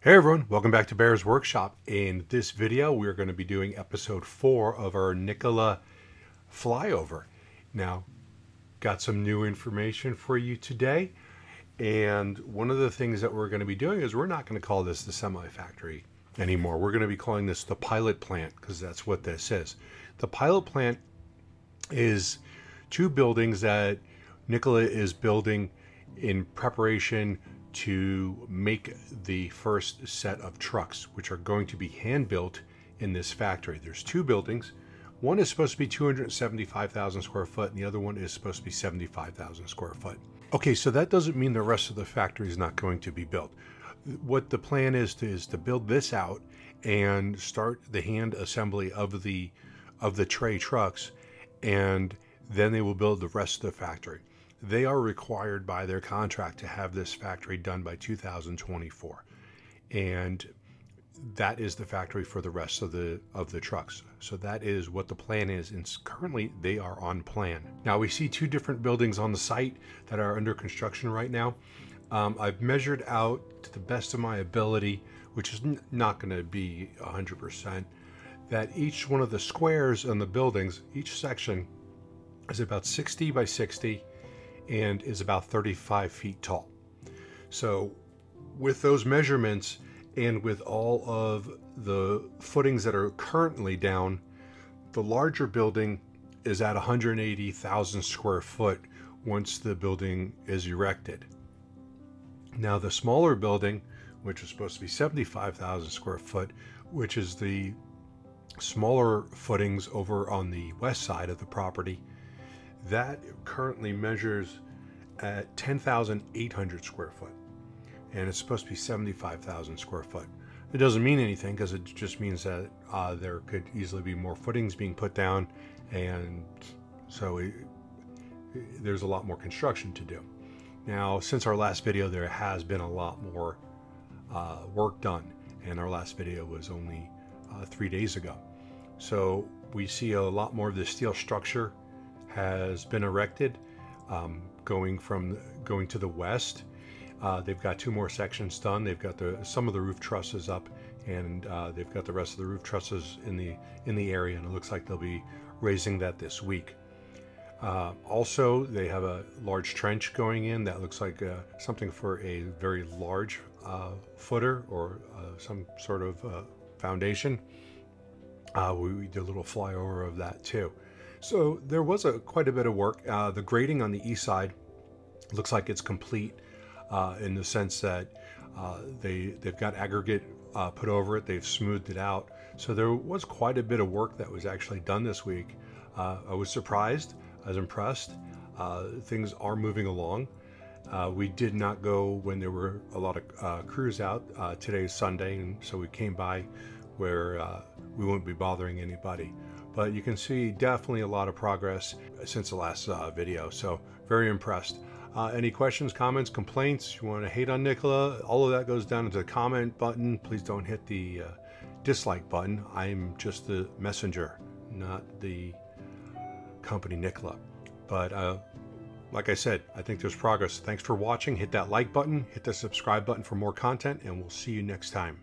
Hey everyone, welcome back to Bear's Workshop. In this video, we're going to be doing episode four of our Nikola flyover. Now, got some new information for you today. And one of the things that we're going to be doing is we're not going to call this the semi factory anymore. We're going to be calling this the pilot plant because that's what this is. The pilot plant is two buildings that Nikola is building in preparation to make the first set of trucks, which are going to be hand built in this factory. There's two buildings. One is supposed to be 275,000 square foot, and the other one is supposed to be 75,000 square foot. Okay, so that doesn't mean the rest of the factory is not going to be built. What the plan is to, is to build this out and start the hand assembly of the of the Tre trucks, and then they will build the rest of the factory they are required by their contract to have this factory done by 2024 and that is the factory for the rest of the of the trucks. So that is what the plan is and currently they are on plan. Now we see two different buildings on the site that are under construction right now. Um, i've measured out to the best of my ability which is not going to be 100% that each one of the squares on the buildings each section is about 60 by 60 and is about 35 feet tall. So, with those measurements and with all of the footings that are currently down, the larger building is at 180,000 square foot once the building is erected. Now, the smaller building, which is supposed to be 75,000 square foot, which is the smaller footings over on the west side of the property, that currently measures at 10,800 square foot, and it's supposed to be 75,000 square foot. It doesn't mean anything because it just means that uh, there could easily be more footings being put down, and so it, there's a lot more construction to do. Now, since our last video, there has been a lot more uh, work done, and our last video was only uh, three days ago. So we see a lot more of the steel structure has been erected, um, going from going to the west. Uh, they've got two more sections done. They've got the some of the roof trusses up, and uh, they've got the rest of the roof trusses in the in the area. And it looks like they'll be raising that this week. Uh, also, they have a large trench going in that looks like uh, something for a very large uh, footer or uh, some sort of foundation. we did a little flyover of that too. So there was a quite a bit of work. Uh, the grading on the east side looks like it's complete uh, in the sense that uh, they they've got aggregate uh, put over it. They've smoothed it out. So there was quite a bit of work that was actually done this week. Uh, I was surprised. I was impressed. Uh, things are moving along. we did not go when there were a lot of crews out. today is Sunday, and so we came by where we won't be bothering anybody but you can see definitely a lot of progress since the last uh, video. So very impressed. Uh, any questions, comments, complaints? You want to hate on Nikola? All of that goes down into the comment button. Please don't hit the uh, dislike button. I'm just the messenger, not the company Nikola. But uh, like I said, I think there's progress. Thanks for watching. Hit that like button, hit the subscribe button for more content, and we'll see you next time.